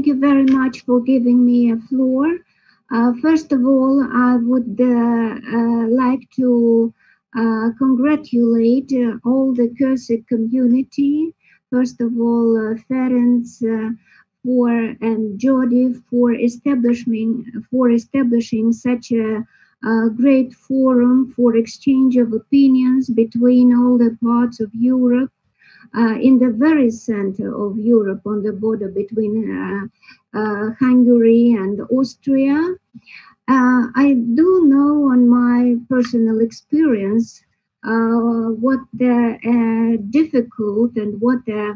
thank you very much for giving me a floor. Uh, first of all, I would uh, uh, like to uh, congratulate all the Kőszeg community. First of all, uh, Ferenc for and Jody for establishing for establishing such a, a, great forum for exchange of opinions between all the parts of Europe. Uh, in the very center of Europe, on the border between uh, uh, Hungary and Austria. Uh, I do know on my personal experience what the difficult and what the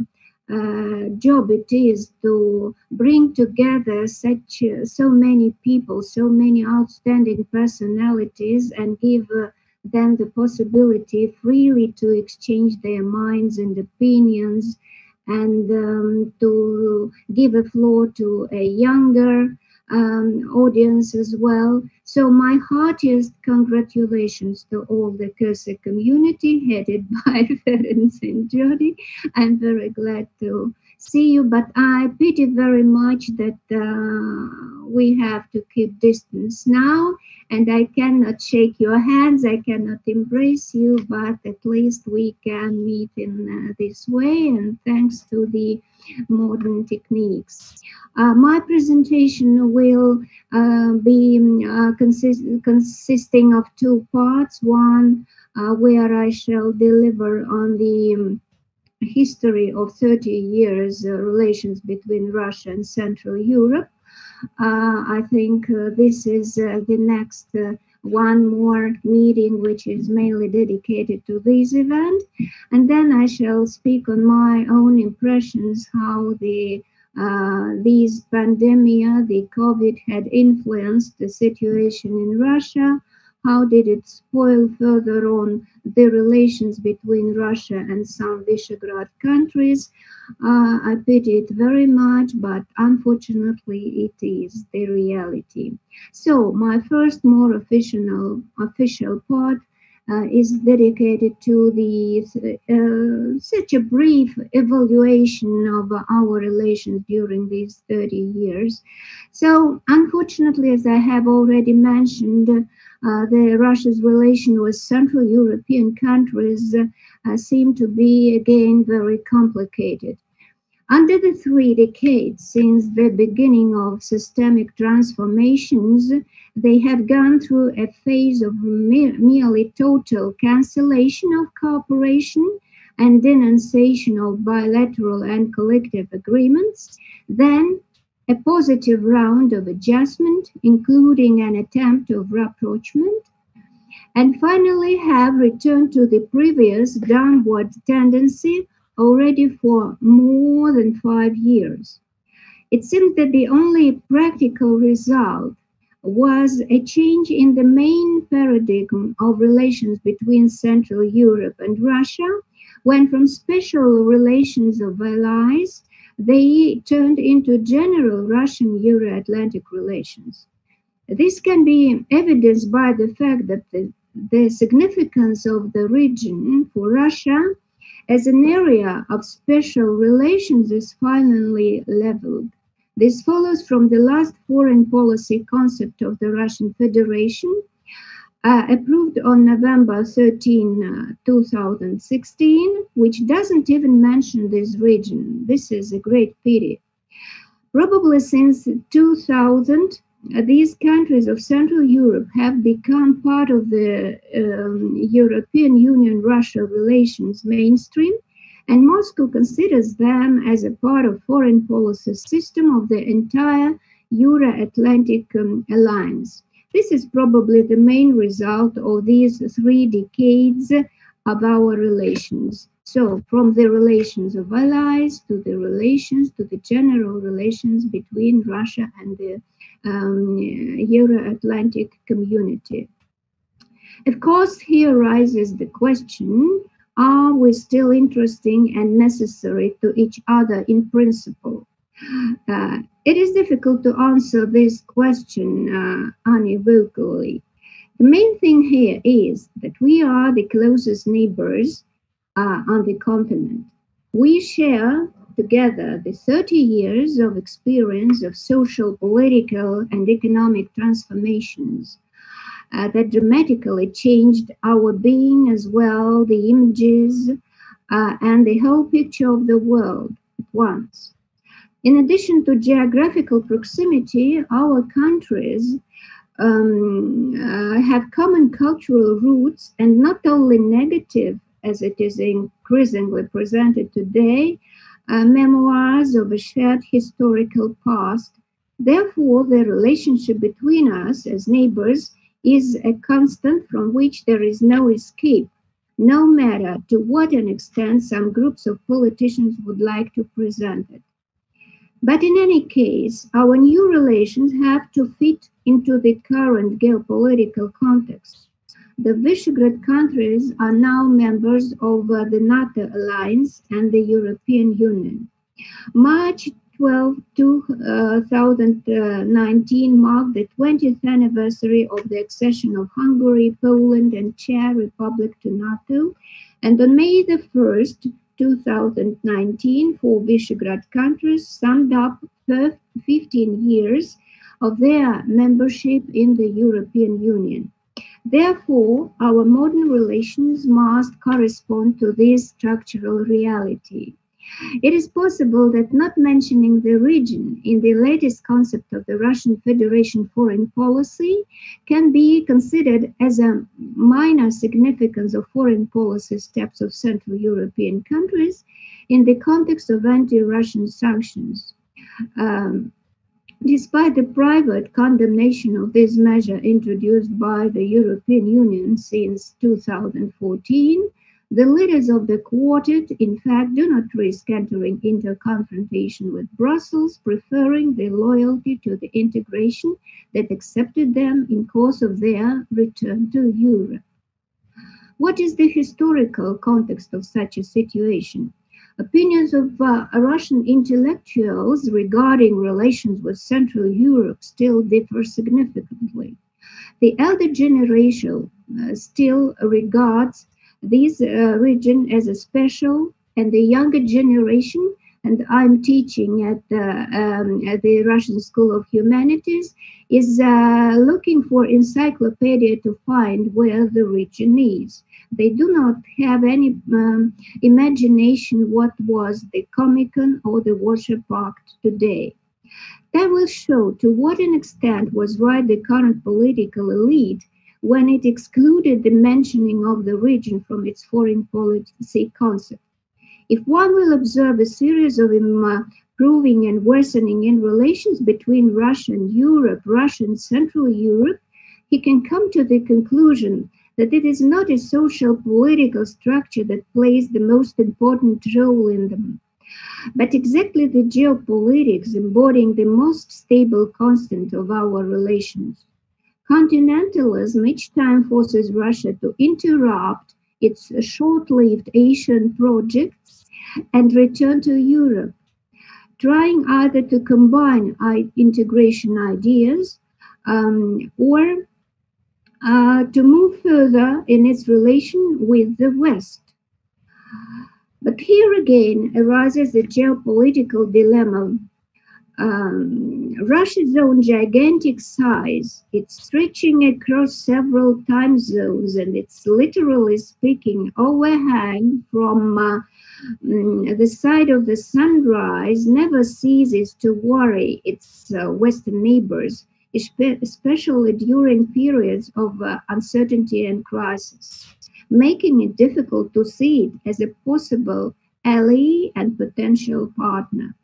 uh, job it is to bring together such uh, so many people, so many outstanding personalities, and give uh, them the possibility freely to exchange their minds and opinions, and um, to give a floor to a younger um, audience as well. So my heartiest congratulations to all the Kőszeg community headed by Ferenc and Jody. I'm very glad to see you, but I pity very much that uh, we have to keep distance now and I cannot shake your hands, I cannot embrace you, but at least we can meet in uh, this way and thanks to the modern techniques. Uh, my presentation will uh, be uh, consist consisting of two parts. One uh, where I shall deliver on the um, history of 30 years uh, relations between Russia and Central Europe. Uh, I think this is the next one more meeting which is mainly dedicated to this event and then i shall speak on my own impressions how the uh, this pandemic the covid had influenced the situation in russia how did it spoil further on the relations between Russia and some Visegrad countries? Uh, I pity it very much, but unfortunately, it is the reality. So, my first more official official part uh, is dedicated to the uh, such a brief evaluation of our relations during these 30 years. So, unfortunately, as I have already mentioned, the Russia's relation with Central European countries uh, seem to be again very complicated. Under the three decades since the beginning of systemic transformations, they have gone through a phase of merely total cancellation of cooperation and denunciation of bilateral and collective agreements, then a positive round of adjustment, including an attempt of rapprochement, and finally have returned to the previous downward tendency already for more than five years. It seems that the only practical result was a change in the main paradigm of relations between Central Europe and Russia, when from special relations of allies they turned into general Russian Euro Atlantic relations. This can be evidenced by the fact that the, the significance of the region for Russia as an area of special relations is finally leveled. This follows from the last foreign policy concept of the Russian Federation, uh, approved on November 13, uh, 2016, which doesn't even mention this region. This is a great pity. Probably since 2000, uh, these countries of Central Europe have become part of the um, European Union Russia relations mainstream, and Moscow considers them as a part of foreign policy system of the entire Euro Atlantic um, alliance. This is probably the main result of these three decades of our relations. So, from the relations of allies to the relations to the general relations between Russia and the um, Euro Atlantic community. Of course, here arises the question are we still interesting and necessary to each other in principle? Uh, it is difficult to answer this question uh, unequivocally. The main thing here is that we are the closest neighbors uh, on the continent. We share together the 30 years of experience of social, political, and economic transformations uh, that dramatically changed our being as well, the images, uh, and the whole picture of the world at once. In addition to geographical proximity, our countries um, uh, have common cultural roots and not only negative, as it is increasingly presented today, uh, memoirs of a shared historical past. Therefore, the relationship between us as neighbors is a constant from which there is no escape, no matter to what an extent some groups of politicians would like to present it. But in any case, our new relations have to fit into the current geopolitical context. The Visegrad countries are now members of uh, the NATO alliance and the European Union. March 12, 2019 marked the 20th anniversary of the accession of Hungary, Poland, and Czech Republic to NATO. And on May the 1st, 2019 for Visegrad countries summed up 15 years of their membership in the European Union. Therefore, our modern relations must correspond to this structural reality. It is possible that not mentioning the region in the latest concept of the Russian Federation foreign policy can be considered as a minor significance of foreign policy steps of Central European countries in the context of anti Russian sanctions. Um, despite the private condemnation of this measure introduced by the European Union since 2014, the leaders of the quartet, in fact, do not risk entering into confrontation with Brussels, preferring the loyalty to the integration that accepted them in course of their return to Europe. What is the historical context of such a situation? Opinions of uh, Russian intellectuals regarding relations with Central Europe still differ significantly. The elder generation uh, still regards this uh, region as a special and the younger generation and I'm teaching at the, um, at the Russian School of Humanities, is uh, looking for encyclopedia to find where the region is. They do not have any um, imagination what was the Comecon or the Warsaw Pact today. That will show to what an extent was right the current political elite when it excluded the mentioning of the region from its foreign policy concept. If one will observe a series of um, uh, improving and worsening in relations between Russia and Europe, Russia and Central Europe, he can come to the conclusion that it is not a social political structure that plays the most important role in them, but exactly the geopolitics embodying the most stable constant of our relations. Continentalism each time forces Russia to interrupt its short lived Asian projects and return to Europe, trying either to combine integration ideas um, or uh, to move further in its relation with the West. But here again arises the geopolitical dilemma um, Russia's own gigantic size, it's stretching across several time zones, and it's literally speaking overhang from uh, mm, the side of the sunrise, never ceases to worry its uh, Western neighbors, especially during periods of uh, uncertainty and crisis, making it difficult to see it as a possible ally and potential partner.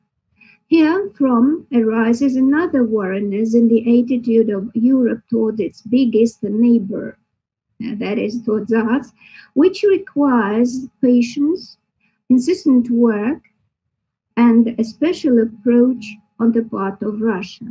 Here from arises another wariness in the attitude of Europe toward its biggest neighbor, uh, that is, towards us, which requires patience, insistent work, and a special approach on the part of Russia.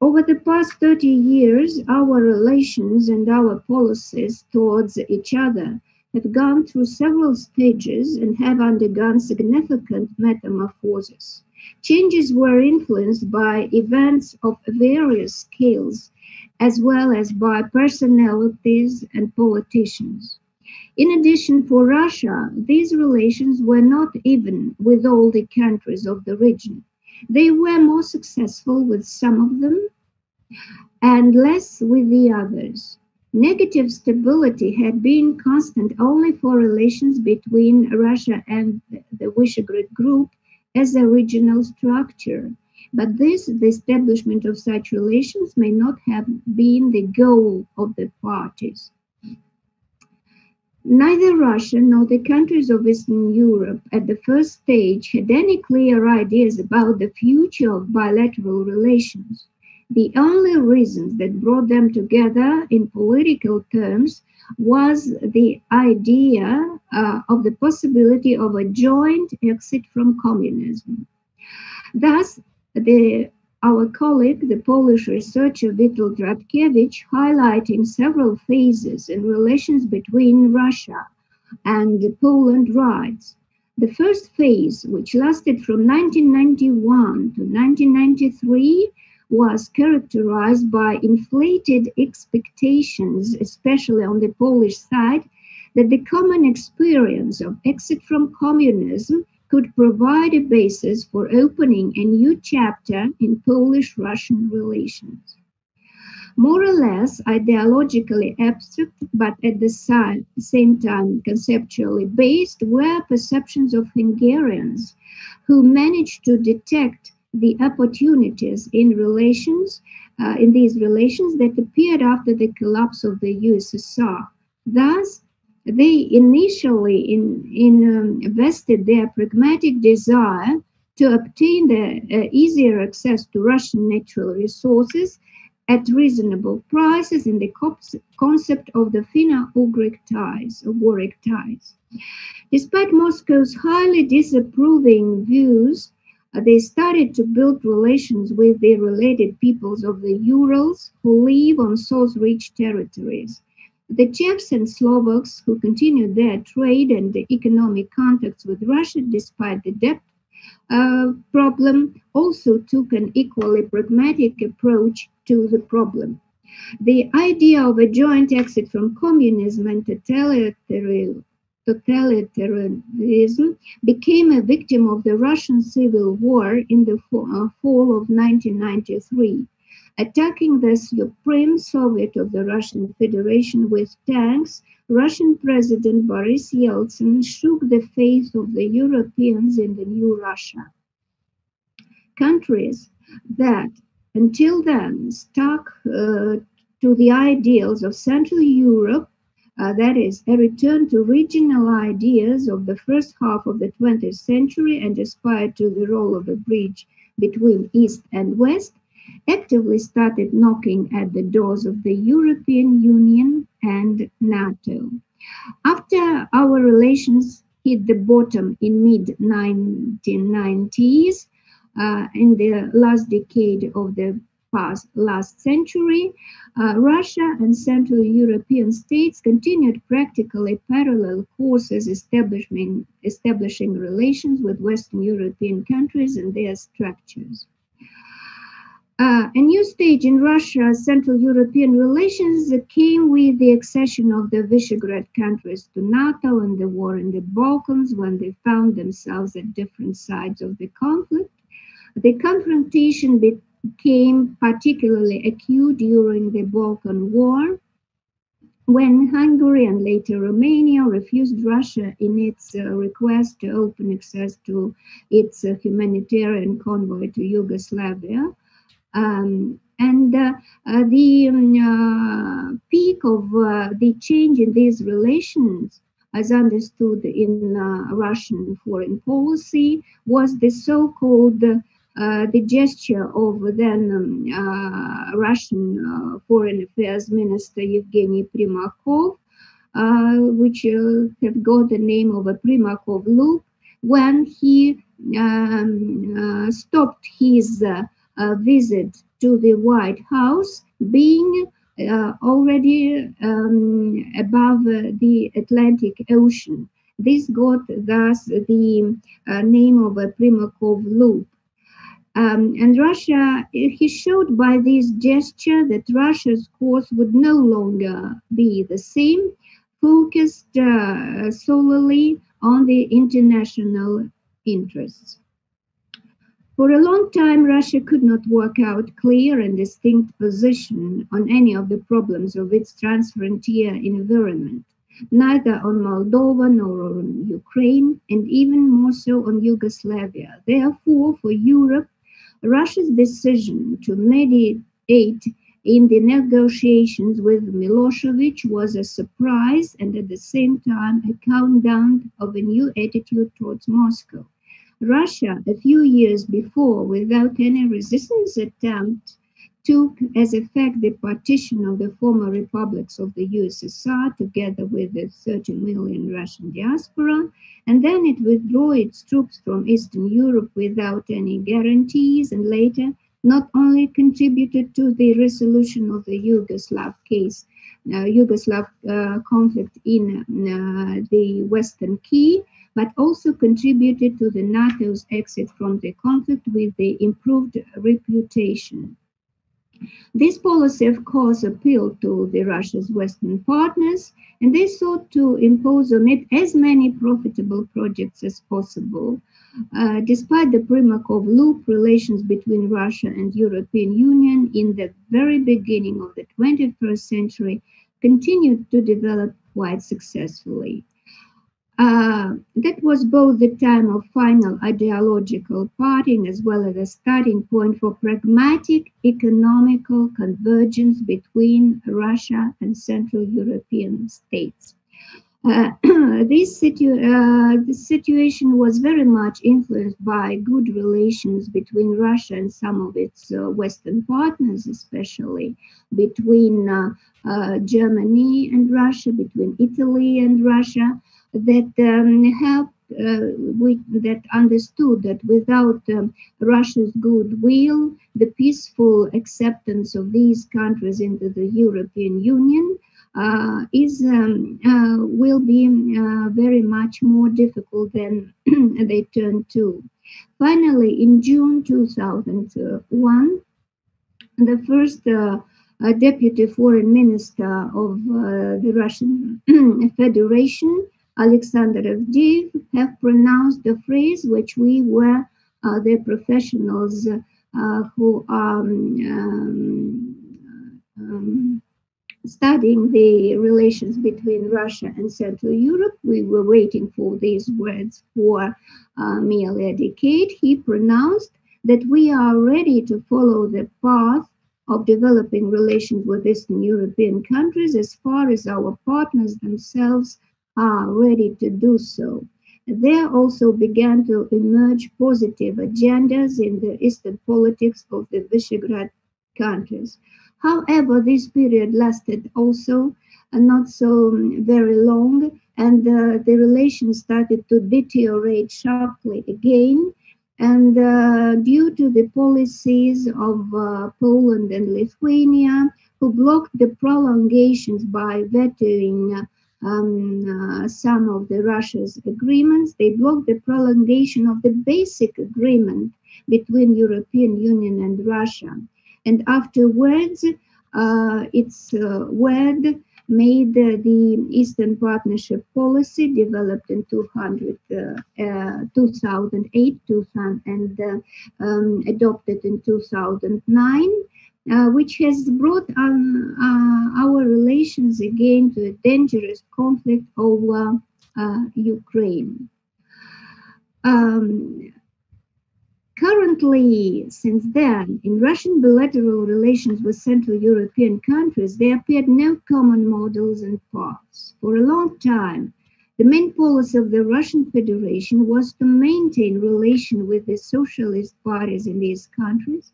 Over the past 30 years, our relations and our policies towards each other have gone through several stages and have undergone significant metamorphoses. Changes were influenced by events of various scales, as well as by personalities and politicians. In addition, for Russia, these relations were not even with all the countries of the region. They were more successful with some of them and less with the others. Negative stability had been constant only for relations between Russia and the Visegrad Group as a regional structure. But this, the establishment of such relations, may not have been the goal of the parties. Neither Russia nor the countries of Eastern Europe at the first stage had any clear ideas about the future of bilateral relations. The only reason that brought them together in political terms was the idea uh, of the possibility of a joint exit from communism. Thus, the our colleague, the Polish researcher Witold Rodkiewicz, highlighting several phases in relations between Russia and Poland writes, the first phase, which lasted from 1991 to 1993, was characterized by inflated expectations, especially on the Polish side, that the common experience of exit from communism could provide a basis for opening a new chapter in Polish Russian relations. More or less ideologically abstract, but at the same time conceptually based, were perceptions of Hungarians who managed to detect the opportunities in relations, uh, in these relations that appeared after the collapse of the USSR. Thus, they initially in, in, um, invested their pragmatic desire to obtain the uh, easier access to Russian natural resources at reasonable prices in the concept of the Finno-Ugric ties, Ugric ties. Despite Moscow's highly disapproving views, they started to build relations with the related peoples of the Urals who live on source-rich territories. The Czechs and Slovaks, who continued their trade and economic contacts with Russia despite the debt uh, problem, also took an equally pragmatic approach to the problem. The idea of a joint exit from communism and totalitarianism became a victim of the Russian Civil War in the uh, fall of 1993 attacking the Supreme Soviet of the Russian Federation with tanks, Russian President Boris Yeltsin shook the faith of the Europeans in the new Russia. Countries that until then stuck uh, to the ideals of Central Europe, uh, that is, a return to regional ideas of the first half of the 20th century and aspired to the role of a bridge between East and West, actively started knocking at the doors of the European Union and NATO. After our relations hit the bottom in mid 1990s, uh, in the last decade of the past last century, uh, Russia and Central European states continued practically parallel courses establishing, establishing relations with Western European countries and their structures. Uh, a new stage in Russia's Central European relations came with the accession of the Visegrad countries to NATO and the war in the Balkans when they found themselves at different sides of the conflict. The confrontation became particularly acute during the Balkan War when Hungary and later Romania refused Russia in its uh, request to open access to its uh, humanitarian convoy to Yugoslavia. Um, and uh, uh, the um, uh, peak of the change in these relations as understood in uh, Russian foreign policy, was the so-called uh, the gesture of then um, uh, Russian Foreign Affairs Minister Evgeny Primakov, which have got the name of a Primakov loop, when he um, stopped his visit to the White House, being uh, already um, above uh, the Atlantic Ocean. This got thus the uh, name of a Primakov loop. Um, and Russia, he showed by this gesture that Russia's course would no longer be the same. focused uh, solely on the international interests. For a long time, Russia could not work out clear and distinct position on any of the problems of its transfrontier environment, neither on Moldova nor on Ukraine, and even more so on Yugoslavia. Therefore, for Europe, Russia's decision to mediate in the negotiations with Milosevic was a surprise and at the same time a countdown of a new attitude towards Moscow. Russia, a few years before, without any resistance attempt, took as a fact the partition of the former republics of the USSR together with the 30 million Russian diaspora, and then it withdrew its troops from Eastern Europe without any guarantees, and later not only contributed to the resolution of the Yugoslav case, uh, Yugoslav uh, conflict in uh, the Western Key, but also contributed to the NATO's exit from the conflict with the improved reputation. This policy, of course, appealed to the Russia's Western partners, and they sought to impose on it as many profitable projects as possible. Uh, despite the Primakov loop, relations between Russia and European Union in the very beginning of the 21st century continued to develop quite successfully. Uh, that was both the time of final ideological parting as well as a starting point for pragmatic economical convergence between Russia and Central European states. Uh, this, situ uh, situation was very much influenced by good relations between Russia and some of its uh, Western partners, especially between uh, uh, Germany and Russia, between Italy and Russia that um, helped uh, we, that understood that without um, Russia's goodwill, the peaceful acceptance of these countries into the European Union uh, is um, uh, will be uh, very much more difficult than they turned to. Finally, in June 2001, the first uh, deputy foreign minister of uh, the Russian Federation Alexander Avdeyev have pronounced the phrase which we were uh, the professionals uh, who are um, um, studying the relations between Russia and Central Europe. We were waiting for these words for uh, nearly a decade. He pronounced that we are ready to follow the path of developing relations with Eastern European countries as far as our partners themselves are ready to do so. There also began to emerge positive agendas in the Eastern politics of the Visegrad countries. However, this period lasted also uh, not so um, very long, and uh, the relations started to deteriorate sharply again. And uh, due to the policies of uh, Poland and Lithuania, who blocked the prolongations by vetoing um, uh, some of the Russia's agreements. They blocked the prolongation of the basic agreement between European Union and Russia. And afterwards, uh, its uh, word made the Eastern Partnership policy developed in 200, uh, uh, 2008 2000, and uh, um, adopted in 2009 uh, which has brought um, uh, our relations again to a dangerous conflict over uh, Ukraine. Um, currently, since then, in Russian bilateral relations with Central European countries, there appeared no common models and paths. For a long time, the main policy of the Russian Federation was to maintain relation with the socialist parties in these countries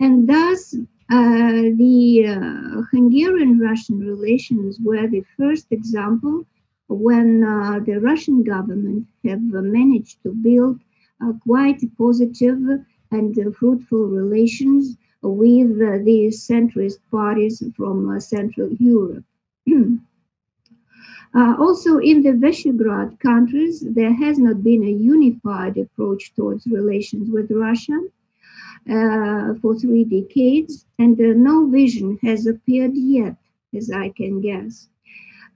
and thus, uh, the uh, Hungarian-Russian relations were the first example when uh, the Russian government have managed to build quite positive and fruitful relations with the centrist parties from Central Europe. Uh, also, in the Visegrad countries, there has not been a unified approach towards relations with Russia uh, for three decades, and uh, no vision has appeared yet, as I can guess.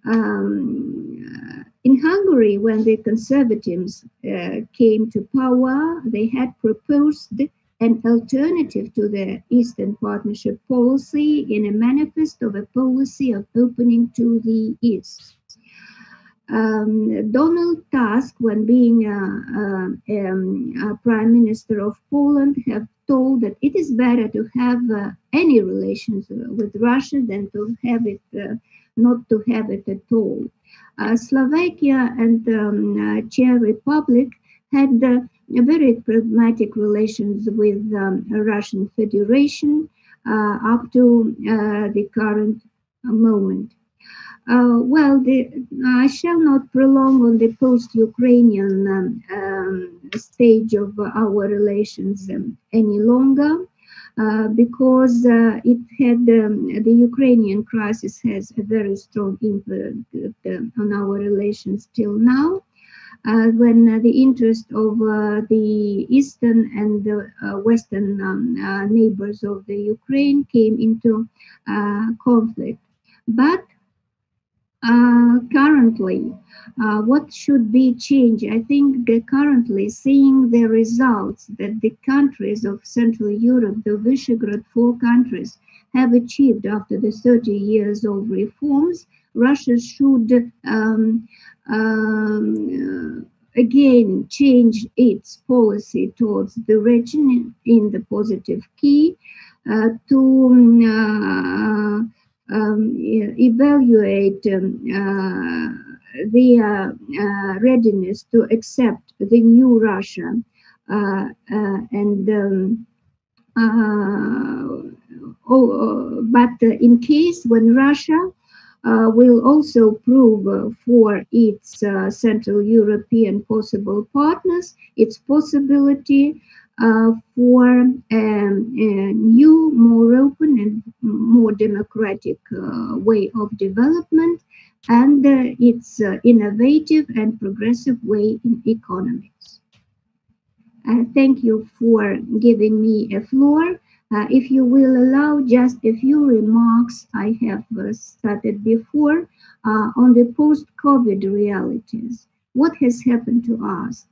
um, in Hungary, when the conservatives uh, came to power, they had proposed an alternative to the Eastern Partnership policy in a manifesto of a policy of opening to the East. Um, Donald Tusk, when being uh, uh, um, Prime Minister of Poland, have told that it is better to have uh, any relations with Russia than to have it uh, not to have it at all. Uh, Slovakia and um, Czech Republic had very pragmatic relations with um, Russian Federation up to the current moment. Uh, well, the, I shall not prolong on the post-Ukrainian um, um, stage of our relations um, any longer. Uh, because uh, it had um, the Ukrainian crisis has a very strong impact uh, on our relations till now. Uh, when uh, the interest of the eastern and the western um, neighbors of the Ukraine came into conflict. But uh, currently, uh, what should be changed? I think that currently seeing the results that the countries of Central Europe, the Visegrad four countries, have achieved after the 30 years of reforms, Russia should um, um, again change its policy towards the region in the positive key uh, to um, um, evaluate um, uh, their uh, readiness to accept the new Russia uh, and um, oh, but in case when Russia uh, will also prove uh, for its uh, Central European possible partners its possibility uh, for um, a new, more open and more democratic uh, way of development and uh, its uh, innovative and progressive way in economics. Uh, thank you for giving me a floor. Uh, if you will allow just a few remarks I have started before on the post-COVID realities. What has happened to us?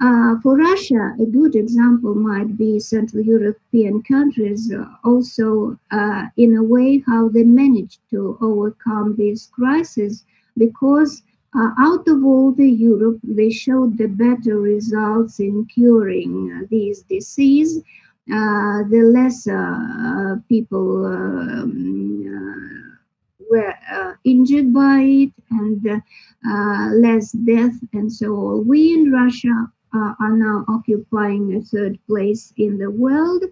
Uh, for Russia, a good example might be Central European countries, uh, also uh, in a way how they managed to overcome this crisis, because uh, out of all the Europe, they showed the better results in curing uh, this disease. Uh, the lesser people um, were injured by it and less death and so on. We in Russia uh, are now occupying a third place in the world,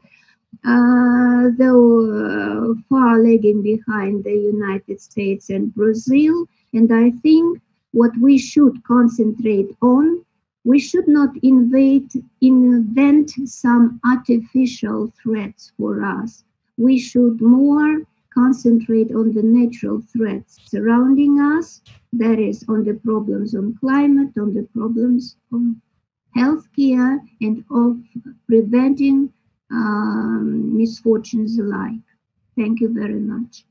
uh, though uh, far lagging behind the United States and Brazil. And I think what we should concentrate on, we should not invade, invent some artificial threats for us. We should more concentrate on the natural threats surrounding us, that is, on the problems on climate, on the problems on healthcare, and of preventing um, misfortunes alike. Thank you very much.